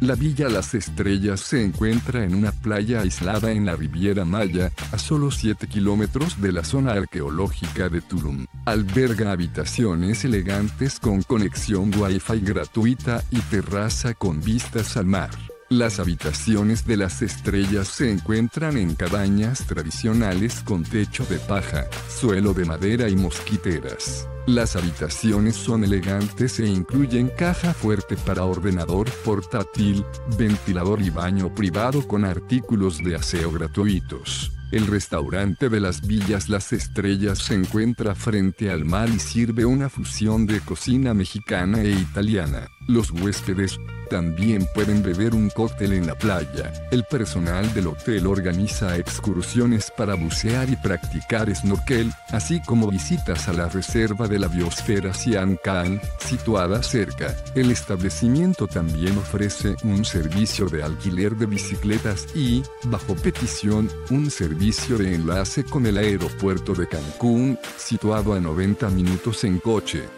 La Villa Las Estrellas se encuentra en una playa aislada en la Riviera Maya, a solo 7 kilómetros de la zona arqueológica de Tulum. Alberga habitaciones elegantes con conexión Wi-Fi gratuita y terraza con vistas al mar. Las habitaciones de las estrellas se encuentran en cabañas tradicionales con techo de paja, suelo de madera y mosquiteras. Las habitaciones son elegantes e incluyen caja fuerte para ordenador portátil, ventilador y baño privado con artículos de aseo gratuitos. El restaurante de las Villas Las Estrellas se encuentra frente al mar y sirve una fusión de cocina mexicana e italiana. Los huéspedes también pueden beber un cóctel en la playa. El personal del hotel organiza excursiones para bucear y practicar snorkel, así como visitas a la reserva de la biosfera Sian Ka'an, situada cerca. El establecimiento también ofrece un servicio de alquiler de bicicletas y, bajo petición, un servicio de enlace con el aeropuerto de Cancún, situado a 90 minutos en coche.